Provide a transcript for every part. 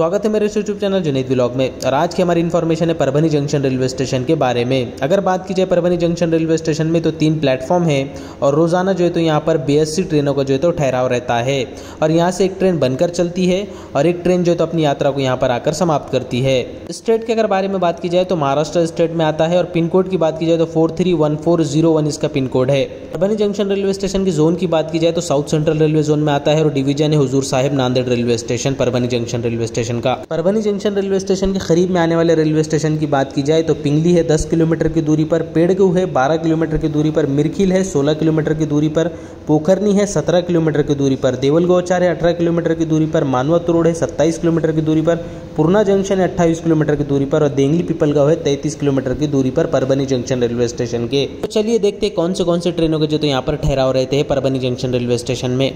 स्वागत है मेरे यूट्यूब चैनल जुनेद ब्लॉग में। और आज की हमारी इन्फॉर्मेशन है परभनी जंक्शन रेलवे स्टेशन के बारे में। अगर बात की जाए परभनी जंक्शन रेलवे स्टेशन में तो तीन प्लेटफॉर्म है। और रोज़ाना जो है तो यहाँ पर बीएससी ट्रेनों का जो है तो ठहराव रहता है। और यहाँ से एक ट्रेन बनकर चलती है, और एक ट्रेन जो है तो अपनी यात्रा को यहाँ पर आकर समाप्त करती है। स्टेट के अगर बारे में बात की जाए तो महाराष्ट्र स्टेट में आता है। और पिन कोड की बात की जाए तो फोर इसका पिन कोड है। परभनी जंक्शन रेलवे स्टेशन की जोन की बात की जाए तो साउथ सेंट्रल रेलवे जोन में आता है। और डिवीज़न है Hazur Sahib Nanded railway station Parbhani junction railway station का। परभनी जंक्शन रेलवे स्टेशन के करीब में आने वाले रेलवे स्टेशन की बात की जाए तो पिंगली है दस किलोमीटर की दूरी पर, पेड़गू है बारह किलोमीटर की दूरी पर, मिर्खिल है सोलह किलोमीटर की दूरी पर, पोखरनी है सत्रह किलोमीटर की दूरी पर, देवल गौचार है अठारह किलोमीटर की दूरी पर मानवत रोड है सत्ताईस किलोमीटर की दूरी पर, पूर्णा जंक्शन है अट्ठाईस किलोमीटर की दूरी पर और देंगली पिपलगांव है तैतीस किलोमीटर की दूरी पर परभनी जंक्शन रेलवे स्टेशन के। तो चलिए देखते हैं कौन से कौन से ट्रेनों के जो तो यहाँ पर ठहराव रहते हैं परभनी जंक्शन रेलवे स्टेशन में।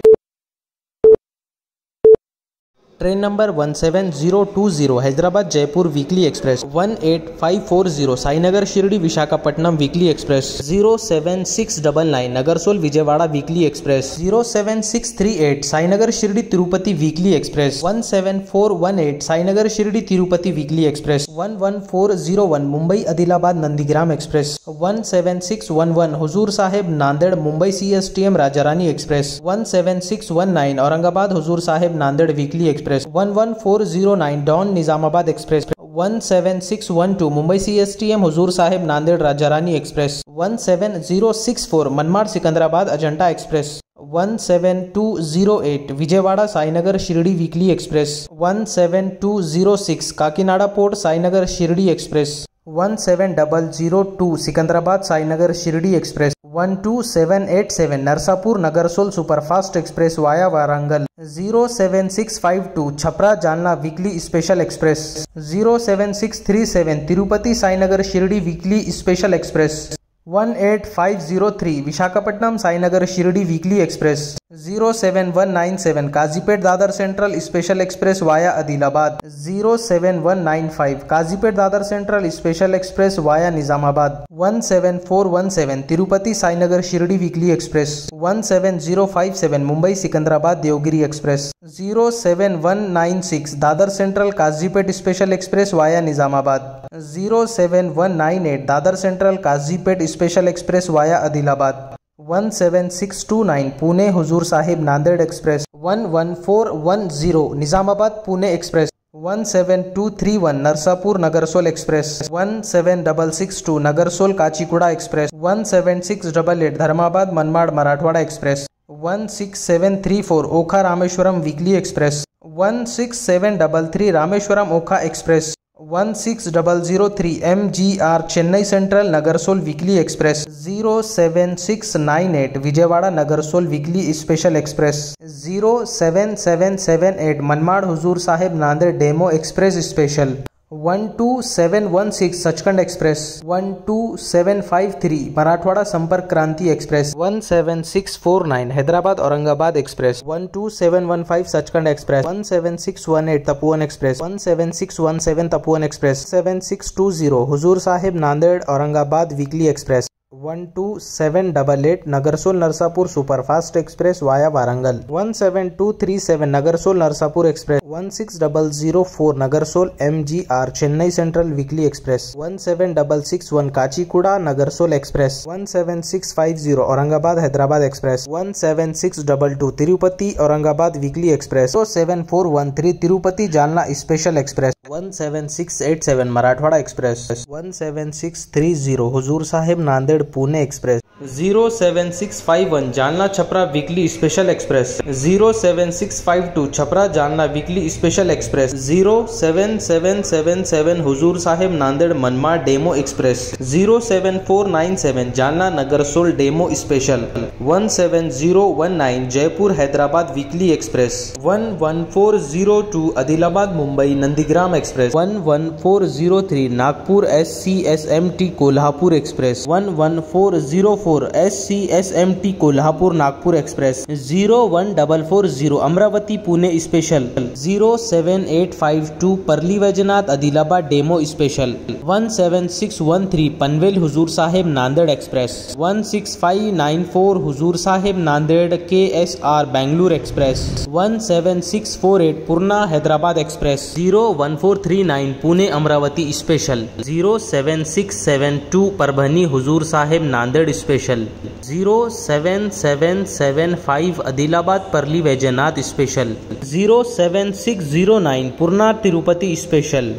Train number 17020 Hyderabad Jaipur weekly express. 18540 Sainagar Shirdi Visakhapatnam weekly express. 07699 Nagarsol Vijayawada weekly express. 07638 Sainagar Shirdi Tirupati weekly express. 17418 Sainagar Shirdi Tirupati weekly express. 11401 Mumbai Adilabad Nandigram express. 17611 Hazur Sahib Nanded, Mumbai C S T M CSTM Rajarani express. 17619 Aurangabad Hazur Sahib Nanded weekly express. Express 11409 Daund Nizamabad express 17612 Mumbai C S T M Hazur Sahib Nanded Rajarani express 17064 Manmad Secunderabad Ajanta express 17208 Vijayawada Sainagar Shirdi weekly express 17206 Kakinada port Sainagar Shirdi express 17002 Secunderabad Sainagar Shirdi express 12787 Narsapur Nagarsol superfast express via Warangal. 07652 Chhapra Jalna weekly special express. 07637 Tirupati Sainagar Shirdi weekly special express. 18503 Visakhapatnam Sainagar Shirdi weekly express. 07197 Kazipet Dadar central special express via Adilabad 07195 Kazipet Dadar central special express via Nizamabad 17417 Tirupati Sainagar Shirdi weekly express 17057 Mumbai Secunderabad Devagiri express 07196 Dadar central Kazipet special express via Nizamabad 07198 Dadar central Kazipet special express via Adilabad 17629 Pune Hazur Sahib Nanded express 11410 Nizamabad Pune express 17231 Narsapur Nagarsol express 17662 Nagarsol Kacheguda express 17688 Dharmabad Manmad Marathwada express 16734 Okha Rameswaram weekly express 16733 Rameswaram Okha express 16003 R Chennai central Nagarsol weekly express 07698 Vijayawada Nagarsol weekly special express 07778 Manmad Hazur Sahib Nanded DEMU express special 12716 Sachkhand express 12753 Marathwada Sampark Kranti express 17649 Hyderabad Aurangabad express 12715 Sachkhand express 17618 Tapovan express 17617 Tapovan express 7620 Hazur Sahib Nanded Aurangabad weekly express one two seven double eight Nagarsol Narsapur superfast express via Warangal one seven two three seven Nagarsol Narsapur express one six double zero four Nagarsol M G R Chennai central weekly express one seven double six one Kacheguda Nagarsol express one seven six five zero Aurangabad Hyderabad express one seven six double two Tirupati Aurangabad weekly express seven four one three Tirupati Jalna special express one seven six eight seven Marathwada express one seven six three zero Hazur Sahib Nanded, Pune express. Zero seven six five one Jalna Chhapra weekly special express. Zero seven six five two Chhapra Jalna weekly special express. Zero seven seven seven seven Hazur Sahib Nanded Manmad DEMU express. Zero seven four nine seven Jalna Nagarsol DEMU special. One seven zero one nine Jaipur Hyderabad weekly express. One one four zero two Adilabad Mumbai Nandigram express. One one four zero three Nagpur S C S M T Kolhapur express. One one four zero four S C S M T Kolhapur Nagpur express zero one double four zero Amravati Pune special zero seven eight five two Parli Vaijnath Adilabad DEMU special one seven six one three Panvel Hazur Sahib Nanded express one six five nine four Hazur Sahib Nanded K S R Bengaluru express one seven six four eight Purna Hyderabad express zero one four three nine Pune Amravati special zero seven six seven two Parbhani Hazur Sahib Nanded special. Zero seven seven seven five Adilabad Parli Vaijnath special. Zero seven six zero nine Purna Tirupati special.